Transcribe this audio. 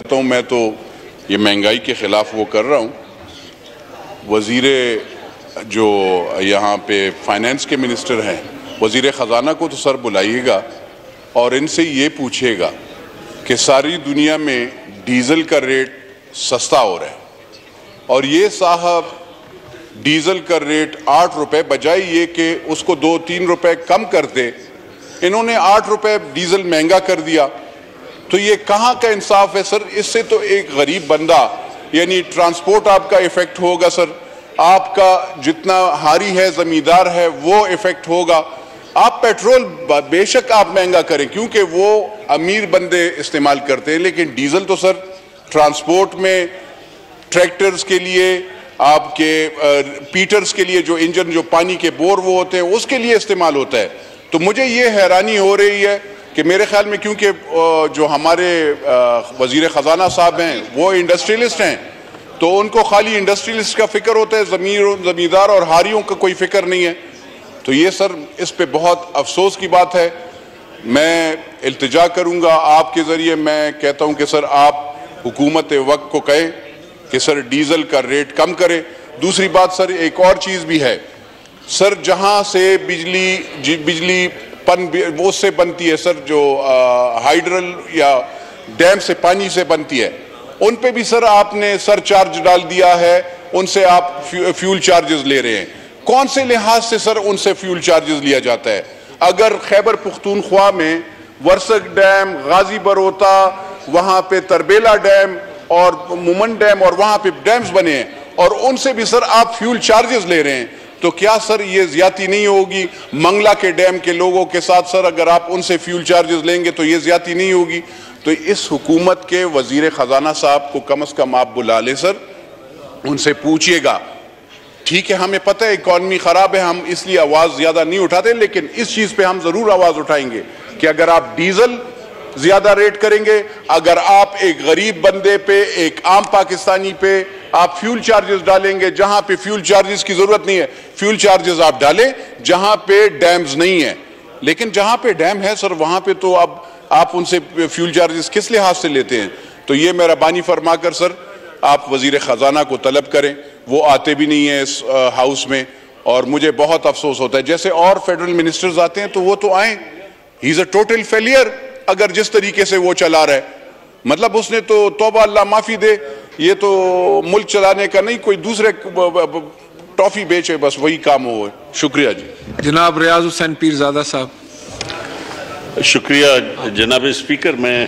कहता हूँ, मैं तो ये महँगाई के ख़िलाफ़ वो कर रहा हूँ। वज़ीर जो यहाँ पे फाइनेंस के मिनिस्टर हैं, वज़ीर ख़जाना को तो सर बुलाइएगा और इनसे ये पूछिएगा कि सारी दुनिया में डीज़ल का रेट सस्ता हो रहा है। और ये साहब डीज़ल का रेट आठ रुपए, बजाय ये कि उसको दो तीन रुपए कम कर दे। इन्होंने आठ रुपए डीज़ल महँगा कर दिया। तो ये कहाँ का इंसाफ है, सर? इससे तो एक गरीब बंदा, यानी ट्रांसपोर्ट आपका इफ़ेक्ट होगा, सर। आपका जितना हारी है, जमींदार है, वो इफ़ेक्ट होगा। आप पेट्रोल बेशक आप महँगा करें, क्योंकि वो अमीर बंदे इस्तेमाल करते हैं, लेकिन डीजल तो सर, ट्रांसपोर्ट में ट्रैक्टर्स के लिए, आपके पीटर्स के लिए जो इंजन, जो पानी के बोर वो होते हैं, उसके लिए इस्तेमाल होता है। तो मुझे ये हैरानी हो रही है कि मेरे ख्याल में क्योंकि जो हमारे वज़ीर ख़जाना साहब हैं, वो इंडस्ट्रियलिस्ट हैं तो उनको खाली इंडस्ट्रियलिस्ट का फ़िक्र होता है, ज़मीर, ज़मींदार और हारियों का कोई फ़िक्र नहीं है। तो ये सर, इस पर बहुत अफसोस की बात है। मैं इल्तजा करूँगा आपके ज़रिए, मैं कहता हूँ कि सर, आप हुकूमत वक्त को कहें कि सर, डीजल का रेट कम करें। दूसरी बात सर, एक और चीज़ भी है। सर, जहाँ से बिजली बिजली पन उससे बनती है सर, जो हाइड्रल या डैम से पानी से बनती है। उन पे भी सर आपने सर चार्ज डाल दिया है, उनसे आप फ्यूल चार्जेस ले रहे हैं। कौन से लिहाज से सर उनसे फ्यूल चार्जेस लिया जाता है? अगर खैबर पुख्तूनख्वा में वर्सक डैम, गाजी बरोता, वहाँ पे तरबेला डैम और मुमन डैम और वहाँ पे डैम्स बने हैं, और उनसे भी सर आप फ्यूल चार्जेस ले रहे हैं तो क्या सर ये ज़्यादा नहीं होगी? मंगला के डैम के लोगों के साथ सर अगर आप उनसे फ्यूल चार्जेस लेंगे तो ये ज़्यादा नहीं होगी। तो इस हुकूमत के वज़ीर खजाना साहब को कम अज कम आप बुला ले सर, उनसे पूछिएगा। ठीक है, हमें पता है इकॉनमी खराब है, हम इसलिए आवाज़ ज़्यादा नहीं उठाते, लेकिन इस चीज़ पे हम ज़रूर आवाज़ उठाएँगे कि अगर आप डीजल ज़्यादा रेट करेंगे, अगर आप एक गरीब बंदे पे, एक आम पाकिस्तानी पे आप फ्यूल चार्जेस डालेंगे, जहाँ पे फ्यूल चार्जेस की ज़रूरत नहीं है। फ्यूल चार्जेस आप डालें, जहाँ पे डैम्स नहीं है। लेकिन जहाँ पे डैम है, सर, वहाँ पे तो अब आप उनसे फ्यूल चार्जेस किस लिहाज से लेते हैं? तो ये मेरा बानी फरमाकर, सर, आप वज़ीर ख़जाना को तलब करें। वो आते भी नहीं है इस हाउस में और मुझे बहुत अफसोस होता है। जैसे और फेडरल मिनिस्टर्स आते हैं तो वो तो आए। He is a total failure अगर जिस तरीके से वो चला रहा है। मतलब उसने तो तोबा अल्लाह माफ़ी दे ये तो मुल्क चलाने का नहीं कोई दूसरे टॉफी बेचे बस वही काम हो। शुक्रिया जी। जनाब रियाज हुसैन पीरजादा साहब। शुक्रिया जनाब स्पीकर मैं